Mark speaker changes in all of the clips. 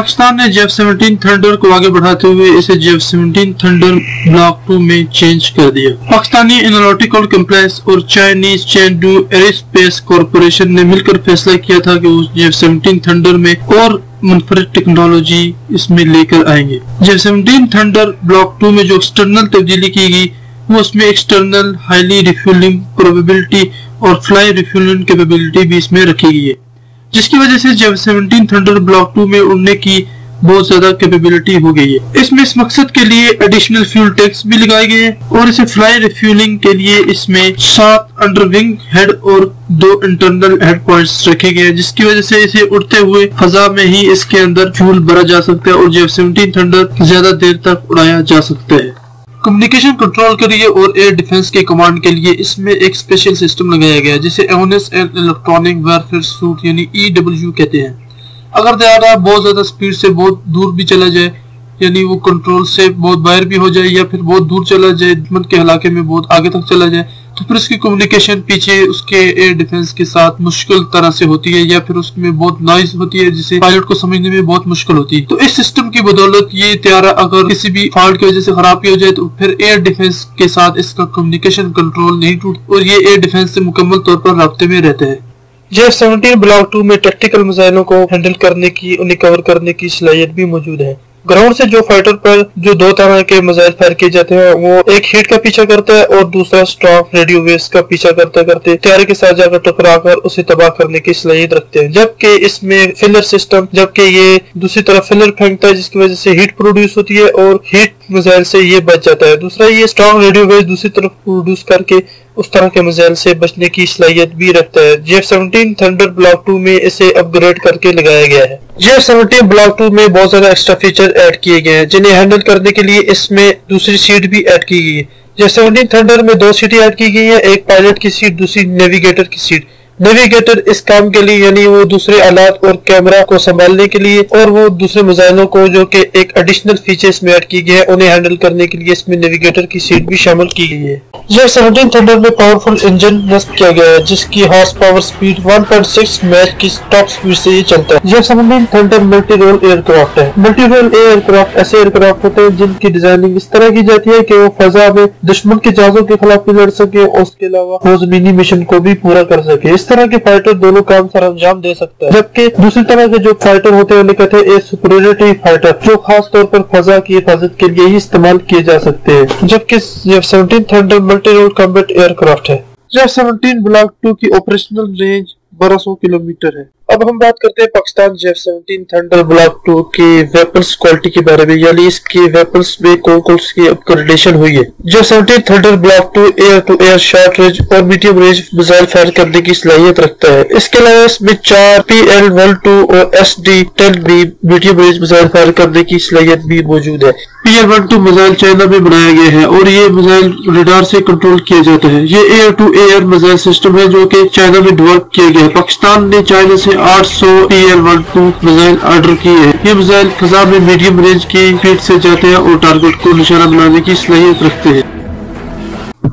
Speaker 1: پاکستان نے Jeff seventeen thunder کو آگے بڑھاتے ہوئے اسے JF seventeen Thunder block two میں چینج کر دیا۔ پاکستانی انالوٹیکل کمپلیکس اور چائنیز چینڈو ایئر کارپوریشن نے مل کر فیصلہ کیا تھا کہ وہ جیف سیونٹین تھنڈر میں اور منفرد ٹیکنالوجی اس میں لے کر آئیں گے۔ JF seventeen thunder block two میں جو ایکسٹرنل تبدیلی کی گئی، وہ اس میں ایکسٹرنل ہائیلی ریفیولنگ پروبیبلٹی اور فلائی ریفیولنگ کیپیبلٹی بھی اس میں رکھی گئی ہے۔ جس کی وجہ سے جب سیونٹین تھنڈر بلاک ٹو میں اڑنے کی بہت زیادہ کیپیبلٹی ہو گئی ہے۔ اس میں اس مقصد کے لیے ایڈیشنل فیول ٹیکس بھی لگائے گئے ہیں اور اسے فلائی ریفیولنگ کے لیے اس میں سات انڈر ونگ ہیڈ اور دو انٹرنل ہیڈ پوائنٹس رکھے گئے ہیں، جس کی وجہ سے اسے اڑتے ہوئے فضا میں ہی اس کے اندر فیول بھرا جا سکتا ہے اور جب سیونٹین تھنڈر زیادہ دیر تک اڑایا جا سکتا ہے۔ کمیونیکیشن کنٹرول کے لیے اور ایئر ڈیفنس کے کمانڈ کے لیے اس میں ایک اسپیشل سسٹم لگایا گیا جسے avionics and electronic warfare suite یعنی ای ڈبلیو کہتے ہیں۔ اگر طیارہ بہت زیادہ سپیڈ سے بہت دور بھی چلا جائے یعنی وہ کنٹرول سے بہت باہر بھی ہو جائے یا پھر بہت دور چلا جائے دشمن کے علاقے میں بہت آگے تک چلا جائے تو پھر اس کی کمیونیکیشن پیچھے اس کے ایئر ڈیفنس کے ساتھ مشکل طرح سے ہوتی ہے یا پھر اس میں بہت نائز ہوتی ہے، جسے پائلٹ کو سمجھنے میں بہت مشکل ہوتی ہے۔ تو اس سسٹم کی بدولت یہ تیارہ اگر کسی بھی فالٹ کی وجہ سے خرابی ہو جائے تو پھر ایئر ڈیفنس کے ساتھ اس کا کمیونیکیشن کنٹرول نہیں ٹوٹ اور یہ ایئر ڈیفنس سے مکمل طور پر رابطے میں رہتے ہیں۔ G F seventeen block two میں ٹیکٹیکل مسائلوں کو ہینڈل کرنے کی، انہیں کور کرنے کی صلاحیت بھی موجود ہے۔ گراؤنڈ سے جو فائٹر پر جو دو طرح کے میزائل فائر کیے جاتے ہیں، وہ ایک ہیٹ کا پیچھا کرتا ہے اور دوسرا سٹاف ریڈیو ویس کا پیچھا کرتا کرتے تیارے کے ساتھ جا کر ٹکرا کر اسے تباہ کرنے کی صلاحیت رکھتے ہیں۔ جبکہ اس میں فلر سسٹم جبکہ یہ دوسری طرف فلر پھینکتا ہے، جس کی وجہ سے ہیٹ پروڈیوس ہوتی ہے اور ہیٹ میزائل سے یہ بچ جاتا ہے۔ دوسرا یہ سٹرانگ ریڈیو ویس دوسری طرف پروڈیوس کر کے اس طرح کے میزائل سے بچنے کی صلاحیت بھی رکھتا ہے۔ G F seventeen Thunder block two میں اسے اپ گریڈ کر کے لگایا گیا ہے۔ G F seventeen block two میں بہت زیادہ ایکسٹرا فیچر ایڈ کیے گئے ہیں، جنہیں ہینڈل کرنے کے لیے اس میں دوسری سیٹ بھی ایڈ کی گئی ہے۔ جی ایف سیونٹین تھنڈر میں دو سیٹیں ایڈ کی گئی ہیں، ایک پائلٹ کی سیٹ دوسری نیویگیٹر کی سیٹ نیویگیٹر اس کام کے لیے یعنی وہ دوسرے آلات اور کیمرہ کو سنبھالنے کے لیے اور وہ دوسرے مزائلوں کو جو کہ ایک ایڈیشنل فیچرز میں ایڈ کی گئے ہیں، انہیں ہینڈل کرنے کے لیے اس میں نیویگیٹر کی سیٹ بھی شامل کی گئی ہے۔ یہ سیونٹین تھنڈر میں پاورفل انجن نصب کیا گیا ہے، جس کی ہارس پاور سپیڈ 1.6 میچ کی ٹاپ سپیڈ سے یہ چلتا ہے۔ یہ seventeen Thunder multi role aircraft ہے۔ ملٹی رول ایئر کرافٹ ایسے ایئر کرافٹ ہوتے ہیں جن کی ڈیزائننگ اس طرح کی جاتی ہے کہ وہ فضا میں دشمن کے جہازوں کے خلاف بھی لڑ سکے اور اس کے علاوہ وہ زمینی مشن کو بھی پورا کر سکے۔ اس طرح کے فائٹر دونوں کام سر انجام دے سکتا ہے۔ جبکہ دوسری طرح کے جو فائٹر ہوتے ہیں، انہیں کہتے ہیں اے سپریورٹی فائٹر جو خاص طور پر فضا کی حفاظت کے لیے ہی استعمال کیے جا سکتے ہیں۔ جبکہ seventeen thunder multi role combat aircraft ہے۔ جب سیونٹین بلاک ٹو کی آپریشنل رینج بارہ سو کلومیٹر ہے۔ اب ہم بات کرتے ہیں پاکستان جی JF seventeen thunder block two کی ویپنز کوالٹی کے بارے میں یعنی اس کی ویپنز میں کون کون سی اپگریڈیشن ہوئی ہے؟ G JF seventeen Thunder block two air to air short range اور میڈیم رینج میزائل فائر کرنے کی صلاحیت رکھتا ہے۔ اس کے علاوہ اس میں چار پی ایل ون ٹو اور ایس ڈی ٹین بھی میڈیم رینج میزائل فائر کرنے کی صلاحیت بھی موجود ہے۔ P L one two missile China میں بنایا گیا ہے اور یہ میزائل ریڈار سے کنٹرول کیا جاتا ہے یہ air to air missile system ہے جو کہ چائنا میں ڈیولپ کیا گیا ہے۔ پاکستان نے چائنا سے آٹھ سو P L one two missile order کی ہے۔ یہ میزائل فضا میں میڈیم رینج کی فیٹ سے جاتے ہیں اور ٹارگٹ کو نشانہ بنانے کی صلاحیت رکھتے ہیں۔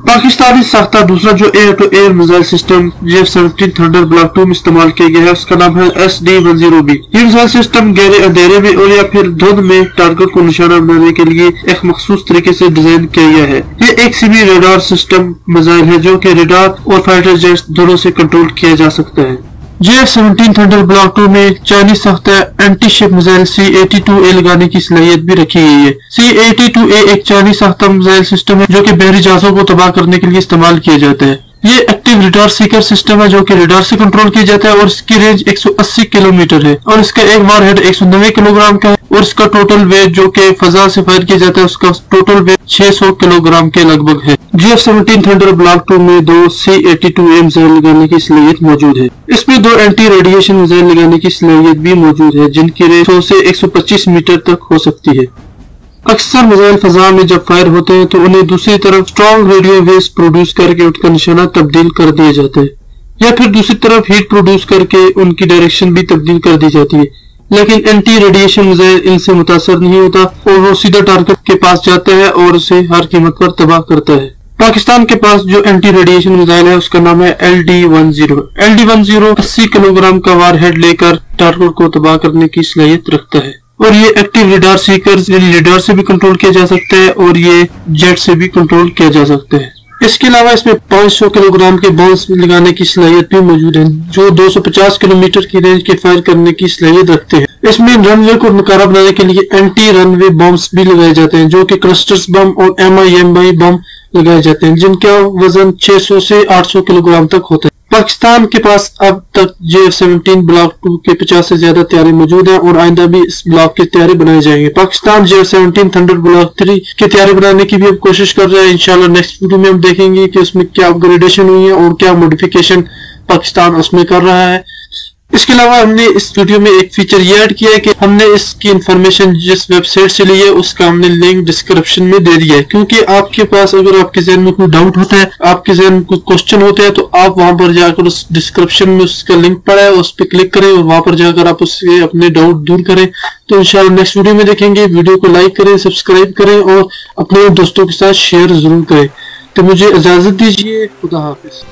Speaker 1: پاکستانی ساختہ دوسرا جو air to air missile system G F seventeen Thunder block two میں استعمال کیا گیا ہے، اس کا نام ہے S D one zero B. یہ میزائل سسٹم گہرے اندھیرے میں اور یا پھر دھند میں ٹارگٹ کو نشانہ بنانے کے لیے ایک مخصوص طریقے سے ڈیزائن کیا گیا ہے۔ یہ ایک سیمی ریڈار سسٹم میزائل ہے جو کہ ریڈار اور فائٹر جیٹس دونوں سے کنٹرول کیا جا سکتا ہے۔ G F seventeen Thunder block two میں چائنیز ساختہ anti ship missile C eighty two A لگانے کی صلاحیت بھی رکھی گئی ہے۔ سی ایٹی ٹو اے ایک چائنیز ساختہ میزائل سسٹم ہے جو کہ بحری جہازوں کو تباہ کرنے کے لیے استعمال کیا جاتا ہے۔ یہ ایکٹیو ریڈار سیکر سسٹم ہے جو کہ ریڈار سے کنٹرول کیا جاتا ہے اور اس کی رینج 180 کلومیٹر ہے اور اس کا ایک وار ہیڈ 190 کلو گرام کا ہے۔ اور اس کا ٹوٹل ویٹ جو کہ فضا سے فائر کیا جاتا ہے، اس کا ٹوٹل ویٹ 600 کلو گرام کے لگ بھگ ہے۔ G F seventeen Thunder block two میں دو C eighty two A missile لگانے کی صلاحیت موجود ہے۔ اس میں دو اینٹی ریڈیشن میزائل لگانے کی صلاحیت بھی موجود ہے، جن کی رینج 100 سے 125 میٹر تک ہو سکتی ہے۔ اکثر میزائل فضا میں جب فائر ہوتے ہیں، تو انہیں دوسری طرف سٹرونگ ریڈیو ویز پروڈیوس کر کے ان کا نشانہ تبدیل کر دیا جاتا ہے۔ یا پھر دوسری طرف ہیٹ پروڈیوس کر کے ان کی ڈائریکشن بھی تبدیل کر دی جاتی ہے۔ لیکن اینٹی ریڈیشن میزائل ان سے متاثر نہیں ہوتا اور وہ سیدھا ٹارگٹ کے پاس جاتا ہے اور اسے ہر قیمت پر تباہ کرتا ہے۔ پاکستان کے پاس جو اینٹی ریڈیشن میزائل ہے، اس کا نام ہے L D one zero L D one zero اسی کلو گرام کا وار ہیڈ لے کر ٹارگٹ کو تباہ کرنے کی صلاحیت رکھتا ہے۔ اور یہ ایکٹیو ریڈار سیکر یعنی ریڈار سے بھی کنٹرول کیا جا سکتا ہے اور یہ جیٹ سے بھی کنٹرول کیا جا سکتا ہے۔ اس کے علاوہ اس میں پانچ سو کلو گرام کے بانس لگانے کی صلاحیت بھی موجود ہے۔ جو دو سو پچاس کلو میٹر کی رینج کے فائر کرنے کی صلاحیت رکھتے ہیں۔ اس میں رن وے کو نکارہ بنانے کے لیے اینٹی رن وے بامس بھی لگائے جاتے ہیں، جو کہ کرسٹرز بم اور ایم آئی ایم آئی بم لگائے جاتے ہیں، جن کا وزن چھ سو سے آٹھ سو کلو گرام تک ہوتا ہے۔ پاکستان کے پاس اب تک J F seventeen block two کے پچاس سے زیادہ تیاری موجود ہیں اور آئندہ بھی اس بلاک کی تیاری بنائے جائیں گے۔ Pakistan J F seventeen Thunder block three کی تیاری بنانے کی بھی اب کوشش کر رہے ہیں انشاءاللہ نیکسٹ ویڈیو میں ہم دیکھیں گے کہ اس میں کیا اپ گریڈیشن ہوئی ہے اور کیا موڈیفیکیشن پاکستان اس میں کر رہا ہے۔ اس کے علاوہ ہم نے اس ویڈیو میں ایک فیچر یہ ایڈ کیا ہے کہ ہم نے اس کی انفارمیشن جس ویب سائٹ سے لی ہے، اس کا ہم نے لنک ڈسکرپشن میں دے دیا ہے۔ کیونکہ آپ کے پاس اگر آپ کے ذہن میں کوئی ڈاؤٹ ہوتا ہے، آپ کے ذہن میں کوئی کوشچن ہوتا ہے تو آپ وہاں پر جا کر اس ڈسکرپشن میں اس کا لنک پڑا ہے، اس پہ کلک کریں اور وہاں پر جا کر آپ اس سے اپنے ڈاؤٹ دور کریں۔ تو انشاءاللہ نیکسٹ ویڈیو میں دیکھیں گے۔ ویڈیو کو لائک کریں سبسکرائب کریں اور اپنے دوستوں کے ساتھ شیئر ضرور کریں۔ تو مجھے اجازت دیجیے خدا حافظ۔